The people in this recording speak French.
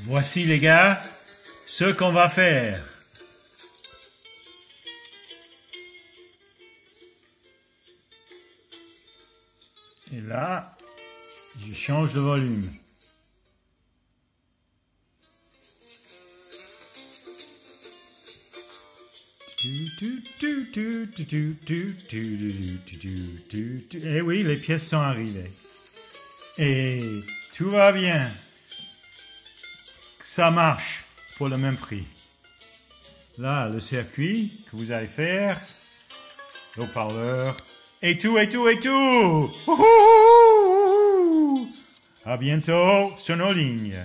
Voici les gars, ce qu'on va faire. Et là, je change de volume. Et oui, les pièces sont arrivées. Et tout va bien. Ça marche pour le même prix. Là, le circuit que vous allez faire, le parleur, et tout, et tout, et tout. À bientôt sur nos lignes.